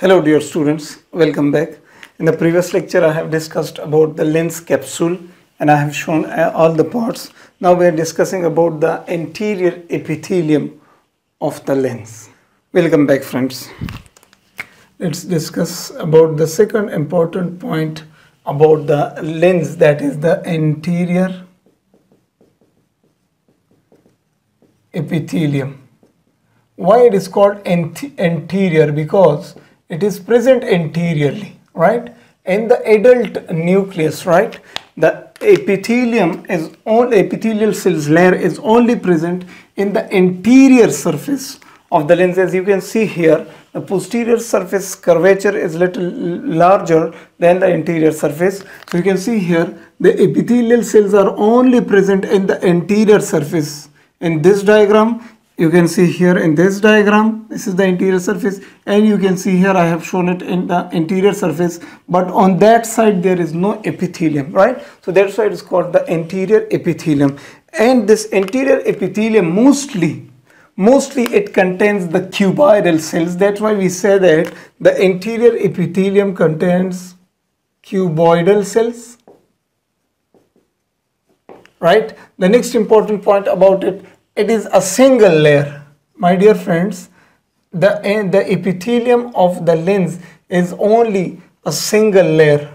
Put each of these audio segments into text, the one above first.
Hello dear students, welcome back. In the previous lecture I have discussed about the lens capsule and I have shown uh, all the parts. Now we are discussing about the anterior epithelium of the lens. Welcome back friends. Let's discuss about the second important point about the lens that is the anterior epithelium. Why it is called anterior? Because it is present anteriorly, right? In the adult nucleus, right? The epithelium is all epithelial cells layer is only present in the anterior surface of the lens as you can see here the posterior surface curvature is little larger than the anterior surface so you can see here the epithelial cells are only present in the anterior surface in this diagram you can see here in this diagram this is the anterior surface and you can see here I have shown it in the anterior surface but on that side there is no epithelium right? So that's why it is called the anterior epithelium and this anterior epithelium mostly mostly it contains the cuboidal cells. That's why we say that the anterior epithelium contains cuboidal cells right? The next important point about it it is a single layer my dear friends. The the epithelium of the lens is only a single layer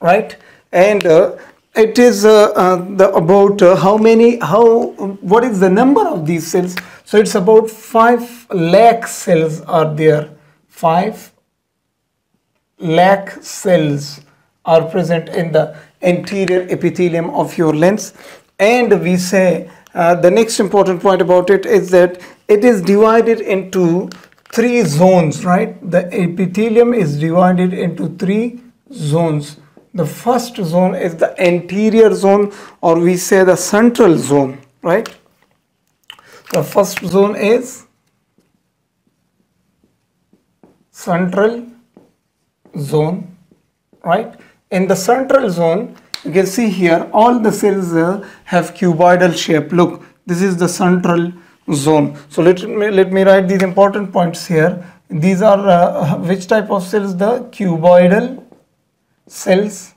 right? And uh, it is uh, uh, the about uh, how many how what is the number of these cells? So it's about 5 lakh cells are there. 5 lakh cells are present in the anterior epithelium of your lens and we say uh, the next important point about it is that it is divided into three zones right? The epithelium is divided into three zones. The first zone is the anterior zone or we say the central zone right? The first zone is central zone right? In the central zone you can see here all the cells uh, have cuboidal shape. Look this is the central zone. So let me let me write these important points here. These are uh, which type of cells? The cuboidal cells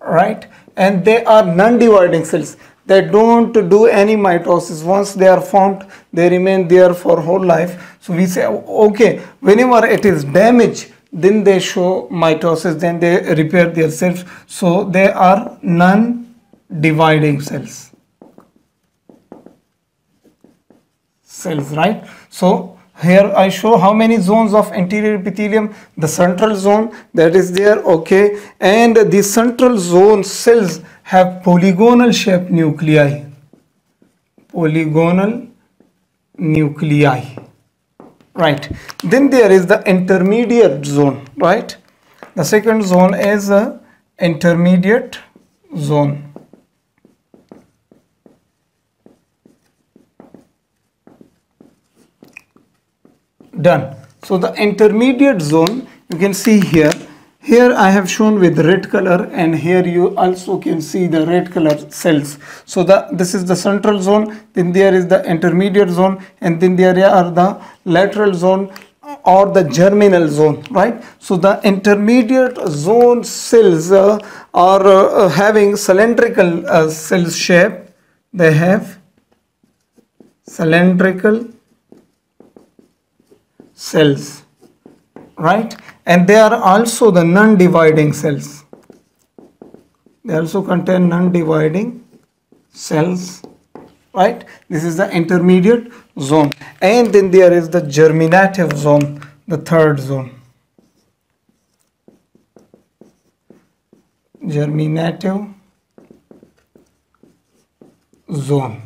right? And they are non-dividing cells. They don't do any mitosis. Once they are formed they remain there for whole life. So we say okay whenever it is damaged then they show mitosis then they repair themselves so they are non-dividing cells. Cells right? So here I show how many zones of anterior epithelium. The central zone that is there okay. And the central zone cells have polygonal shaped nuclei. Polygonal nuclei right. Then there is the intermediate zone right? The second zone is a intermediate zone. Done. So the intermediate zone you can see here here I have shown with red color and here you also can see the red color cells. So the this is the central zone then there is the intermediate zone and then there are the lateral zone or the germinal zone right? So the intermediate zone cells uh, are uh, having cylindrical uh, cell shape. They have cylindrical cells right and they are also the non-dividing cells. They also contain non-dividing cells right? This is the intermediate zone. And then there is the germinative zone the third zone. Germinative zone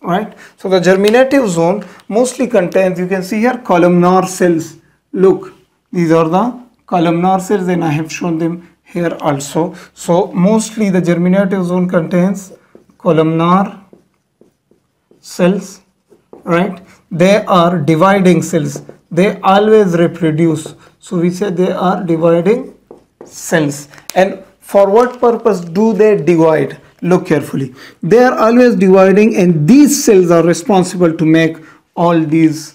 right? So the germinative zone mostly contains you can see here columnar cells. Look these are the columnar cells and i have shown them here also. So mostly the germinative zone contains columnar cells right? They are dividing cells. They always reproduce. So we say they are dividing cells. And for what purpose do they divide? Look carefully. They are always dividing and these cells are responsible to make all these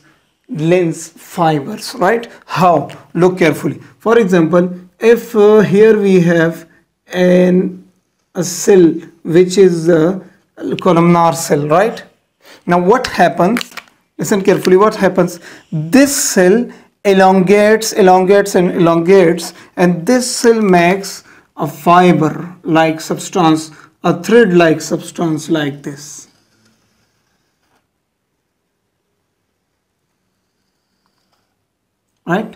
lens fibers right? How? Look carefully. For example if uh, here we have an a cell which is a columnar cell right? Now what happens? Listen carefully what happens? This cell elongates elongates and elongates and this cell makes a fiber like substance a thread like substance like this right?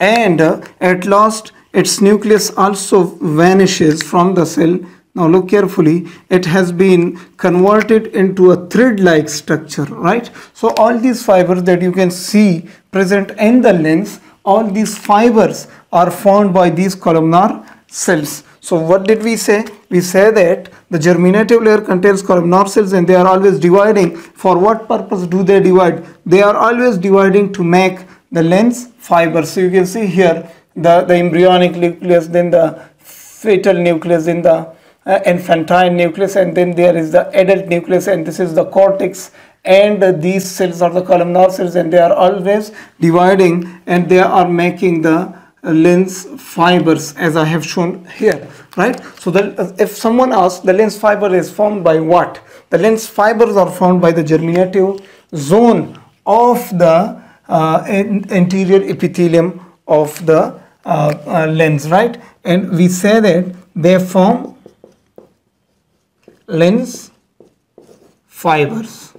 And uh, at last its nucleus also vanishes from the cell. Now look carefully. It has been converted into a thread like structure right? So all these fibers that you can see present in the lens all these fibers are formed by these columnar cells. So what did we say? We say that the germinative layer contains columnar cells and they are always dividing. For what purpose do they divide? They are always dividing to make the lens fibers. So you can see here the, the embryonic nucleus, then the fetal nucleus, then the uh, infantile nucleus, and then there is the adult nucleus, and this is the cortex. And uh, these cells are the columnar cells, and they are always dividing and they are making the lens fibers as I have shown here right so that if someone asks the lens fiber is formed by what the lens fibers are formed by the germinative zone of the anterior epithelium of the uh, uh, lens right? And we say that they form lens fibers.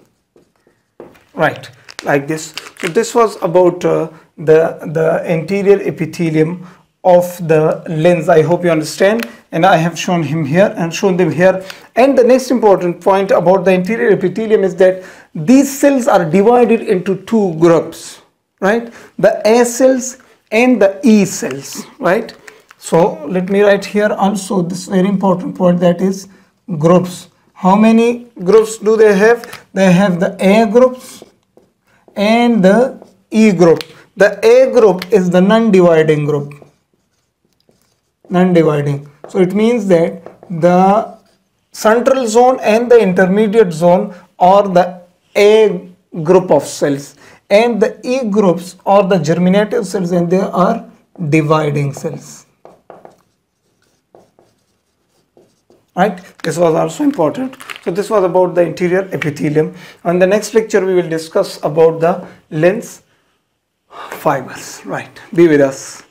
Right like this. So this was about uh, the the anterior epithelium of the lens. I hope you understand. And i have shown him here and shown them here. And the next important point about the anterior epithelium is that these cells are divided into two groups, right? The A cells and the E cells, right? So let me write here also this very important point that is groups. How many groups do they have? They have the A groups and the E group. The A group is the non-dividing group. Non-dividing. So it means that the central zone and the intermediate zone are the a group of cells and the E groups are the germinative cells and they are dividing cells. Right, this was also important. So this was about the anterior epithelium. On the next lecture we will discuss about the lens fibers. Right, be with us.